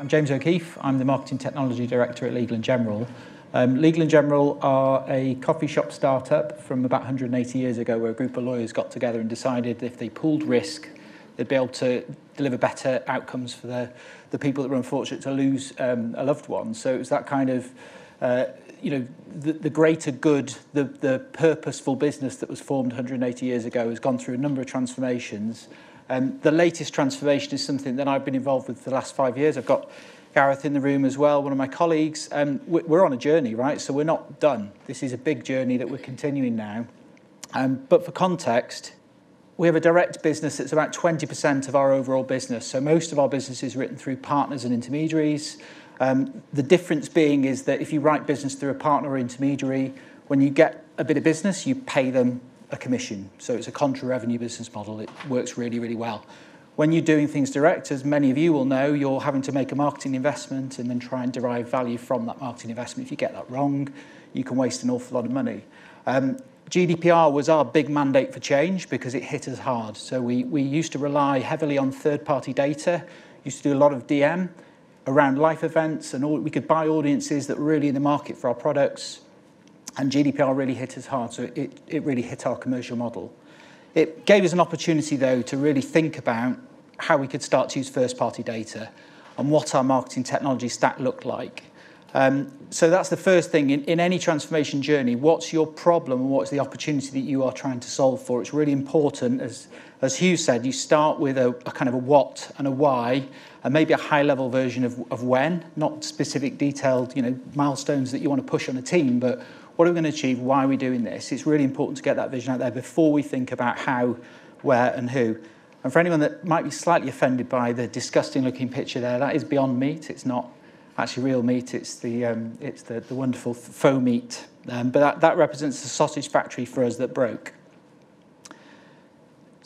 I'm James O'Keefe. I'm the Marketing Technology Director at Legal & General. Um, Legal & General are a coffee shop startup from about 180 years ago where a group of lawyers got together and decided if they pooled risk, they'd be able to deliver better outcomes for the, the people that were unfortunate to lose um, a loved one. So it was that kind of, uh, you know, the, the greater good, the, the purposeful business that was formed 180 years ago has gone through a number of transformations. Um, the latest transformation is something that I've been involved with for the last five years. I've got Gareth in the room as well, one of my colleagues. Um, we're on a journey, right? So we're not done. This is a big journey that we're continuing now. Um, but for context, we have a direct business that's about 20% of our overall business. So most of our business is written through partners and intermediaries. Um, the difference being is that if you write business through a partner or intermediary, when you get a bit of business, you pay them a commission. So it's a contra revenue business model. It works really, really well. When you're doing things direct, as many of you will know, you're having to make a marketing investment and then try and derive value from that marketing investment. If you get that wrong, you can waste an awful lot of money. Um, GDPR was our big mandate for change because it hit us hard. So we, we used to rely heavily on third-party data, used to do a lot of DM around life events, and all, we could buy audiences that were really in the market for our products. And GDPR really hit us hard, so it, it really hit our commercial model. It gave us an opportunity, though, to really think about how we could start to use first-party data and what our marketing technology stack looked like. Um, so that's the first thing. In, in any transformation journey, what's your problem and what's the opportunity that you are trying to solve for? It's really important, as, as Hugh said, you start with a, a kind of a what and a why, and maybe a high-level version of, of when, not specific detailed you know, milestones that you want to push on a team, but what are we going to achieve? Why are we doing this? It's really important to get that vision out there before we think about how, where, and who. And for anyone that might be slightly offended by the disgusting looking picture there, that is Beyond Meat. It's not actually real meat. It's the, um, it's the, the wonderful faux meat. Um, but that, that represents the sausage factory for us that broke.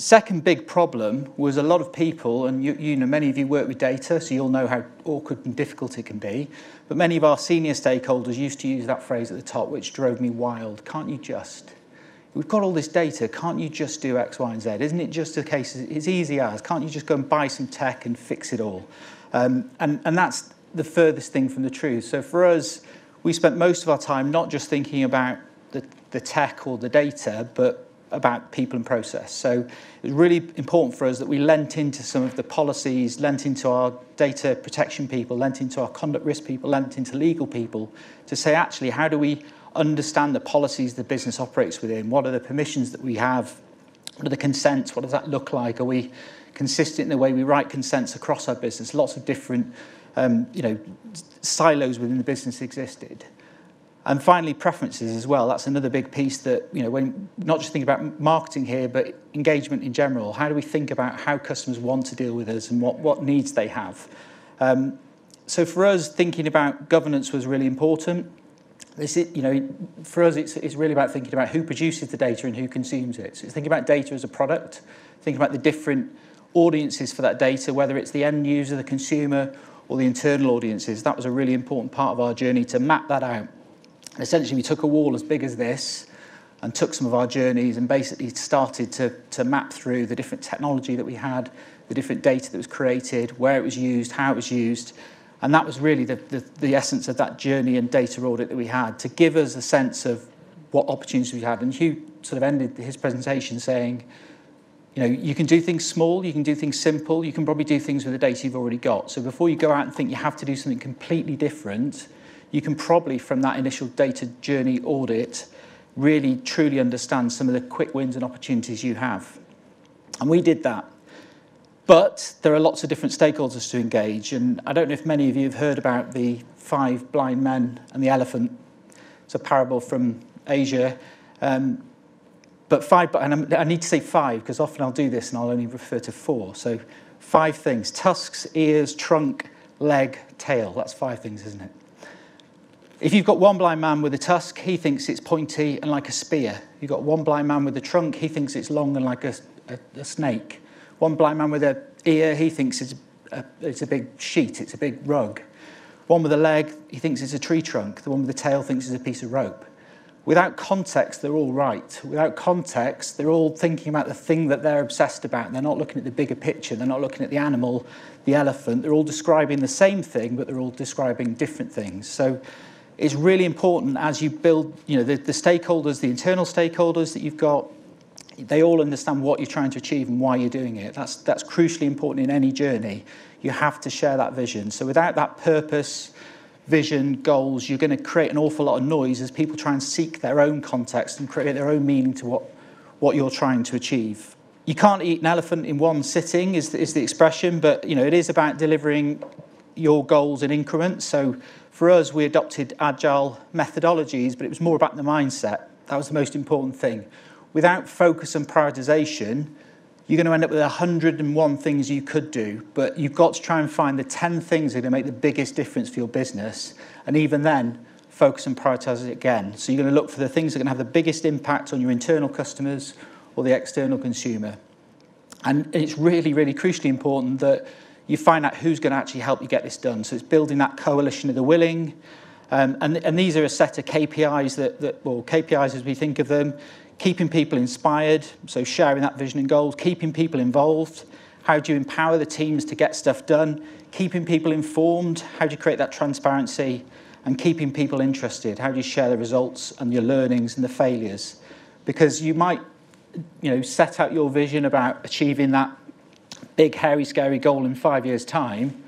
Second big problem was a lot of people, and you, you know, many of you work with data, so you'll know how awkward and difficult it can be. But many of our senior stakeholders used to use that phrase at the top, which drove me wild. Can't you just? we've got all this data, can't you just do X, Y, and Z? Isn't it just a case, it's easy as, can't you just go and buy some tech and fix it all? Um, and, and that's the furthest thing from the truth. So for us, we spent most of our time not just thinking about the, the tech or the data, but about people and process. So it was really important for us that we lent into some of the policies, lent into our data protection people, lent into our conduct risk people, lent into legal people to say, actually, how do we understand the policies the business operates within. What are the permissions that we have? What are the consents? What does that look like? Are we consistent in the way we write consents across our business? Lots of different um, you know, silos within the business existed. And finally, preferences as well. That's another big piece that, you know, when not just thinking about marketing here, but engagement in general. How do we think about how customers want to deal with us and what, what needs they have? Um, so for us, thinking about governance was really important. This is, you know, for us, it's, it's really about thinking about who produces the data and who consumes it. So it's thinking about data as a product, thinking about the different audiences for that data, whether it's the end user, the consumer, or the internal audiences. That was a really important part of our journey to map that out. And essentially, we took a wall as big as this and took some of our journeys and basically started to, to map through the different technology that we had, the different data that was created, where it was used, how it was used, And that was really the, the, the essence of that journey and data audit that we had to give us a sense of what opportunities we had. And Hugh sort of ended his presentation saying, you know, you can do things small, you can do things simple, you can probably do things with the data you've already got. So before you go out and think you have to do something completely different, you can probably, from that initial data journey audit, really truly understand some of the quick wins and opportunities you have. And we did that. But there are lots of different stakeholders to engage, and I don't know if many of you have heard about the five blind men and the elephant. It's a parable from Asia. Um, but five, and I need to say five because often I'll do this and I'll only refer to four. So five things tusks, ears, trunk, leg, tail. That's five things, isn't it? If you've got one blind man with a tusk, he thinks it's pointy and like a spear. You've got one blind man with a trunk, he thinks it's long and like a, a, a snake. One blind man with an ear, he thinks it's a, it's a big sheet, it's a big rug. One with a leg, he thinks it's a tree trunk. The one with the tail thinks it's a piece of rope. without context, they're all right. Without context, they're all thinking about the thing that they're obsessed about. They're not looking at the bigger picture. They're not looking at the animal, the elephant. They're all describing the same thing, but they're all describing different things. So it's really important as you build, you know, the, the stakeholders, the internal stakeholders that you've got, they all understand what you're trying to achieve and why you're doing it. That's, that's crucially important in any journey. You have to share that vision. So without that purpose, vision, goals, you're going to create an awful lot of noise as people try and seek their own context and create their own meaning to what, what you're trying to achieve. You can't eat an elephant in one sitting is the, is the expression, but you know it is about delivering your goals in increments. So for us, we adopted agile methodologies, but it was more about the mindset. That was the most important thing. Without focus and prioritization, you're going to end up with 101 things you could do, but you've got to try and find the 10 things that are going to make the biggest difference for your business. And even then, focus and prioritize it again. So you're going to look for the things that are going to have the biggest impact on your internal customers or the external consumer. And it's really, really crucially important that you find out who's going to actually help you get this done. So it's building that coalition of the willing. Um, and, and these are a set of KPIs that, that, well, KPIs as we think of them, keeping people inspired, so sharing that vision and goals, keeping people involved. How do you empower the teams to get stuff done? Keeping people informed. How do you create that transparency? And keeping people interested. How do you share the results and your learnings and the failures? Because you might, you know, set out your vision about achieving that big, hairy, scary goal in five years' time,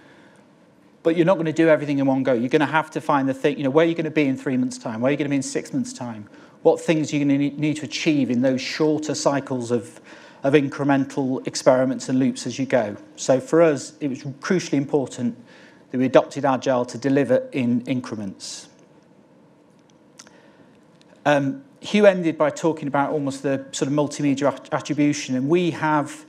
but you're not going to do everything in one go. You're going to have to find the thing, you know, where you're you going to be in three months' time? Where you're you going to be in six months' time? what things you're going to need to achieve in those shorter cycles of, of incremental experiments and loops as you go. So for us, it was crucially important that we adopted Agile to deliver in increments. Um, Hugh ended by talking about almost the sort of multimedia attribution, and we have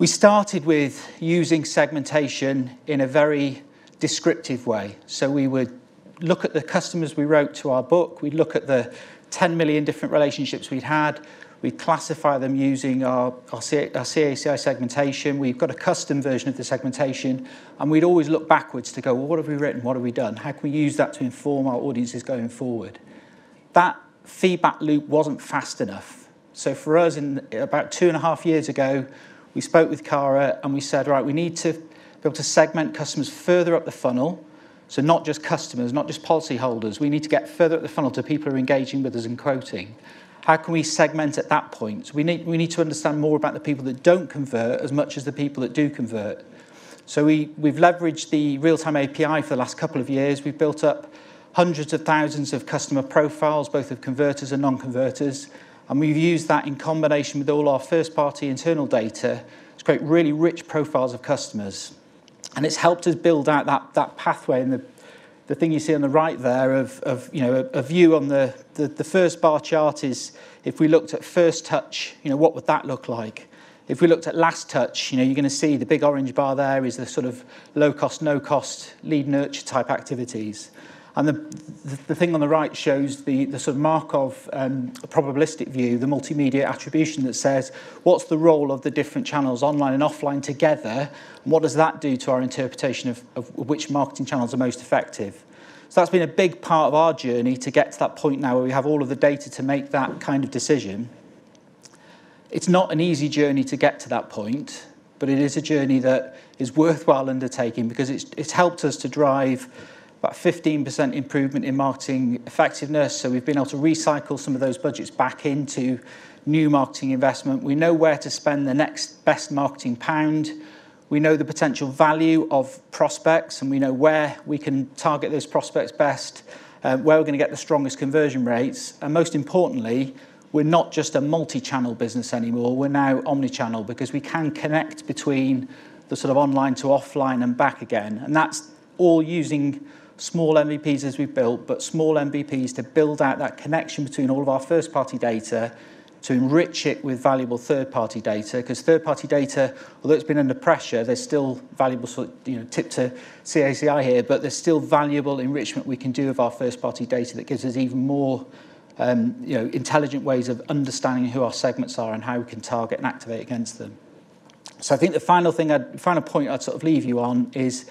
we started with using segmentation in a very descriptive way. So we would look at the customers we wrote to our book, we'd look at the 10 million different relationships we'd had. We'd classify them using our, our, CACI segmentation. We've got a custom version of the segmentation, and we'd always look backwards to go, well, what have we written? What have we done? How can we use that to inform our audiences going forward? That feedback loop wasn't fast enough. So for us, in about two and a half years ago, we spoke with Cara and we said, right, we need to be able to segment customers further up the funnel so not just customers, not just policyholders. We need to get further up the funnel to people who are engaging with us and quoting. How can we segment at that point? We need, we need to understand more about the people that don't convert as much as the people that do convert. So we, we've leveraged the real-time API for the last couple of years. We've built up hundreds of thousands of customer profiles, both of converters and non-converters. And we've used that in combination with all our first-party internal data to create really rich profiles of customers. And it's helped us build out that, that pathway and the, the thing you see on the right there of, of you know, a, a view on the, the, the first bar chart is if we looked at first touch, you know, what would that look like? If we looked at last touch, you know, you're going to see the big orange bar there is the sort of low cost, no cost lead nurture type activities. And the, the, thing on the right shows the, the sort of Markov um, probabilistic view, the multimedia attribution that says what's the role of the different channels, online and offline together, and what does that do to our interpretation of, of which marketing channels are most effective. So that's been a big part of our journey to get to that point now where we have all of the data to make that kind of decision. It's not an easy journey to get to that point, but it is a journey that is worthwhile undertaking because it's, it's helped us to drive about 15% improvement in marketing effectiveness. So we've been able to recycle some of those budgets back into new marketing investment. We know where to spend the next best marketing pound. We know the potential value of prospects and we know where we can target those prospects best, uh, where we're going to get the strongest conversion rates. And most importantly, we're not just a multi-channel business anymore. We're now omni-channel because we can connect between the sort of online to offline and back again. And that's all using small MVPs as we've built, but small MVPs to build out that connection between all of our first party data to enrich it with valuable third party data because third party data although it's been under pressure there's still valuable you know tip to CACI here but there's still valuable enrichment we can do of our first party data that gives us even more um, you know intelligent ways of understanding who our segments are and how we can target and activate against them. So I think the final thing I'd, final point I'd sort of leave you on is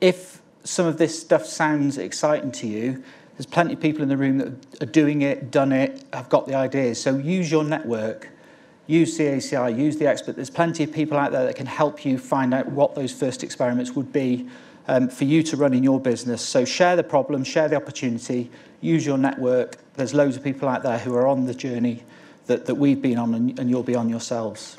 if some of this stuff sounds exciting to you, There's plenty of people in the room that are doing it, done it, have got the ideas. So use your network, use CACI, use the expert. There's plenty of people out there that can help you find out what those first experiments would be um, for you to run in your business. So share the problem, share the opportunity, use your network. There's loads of people out there who are on the journey that, that we've been on and, and you'll be on yourselves.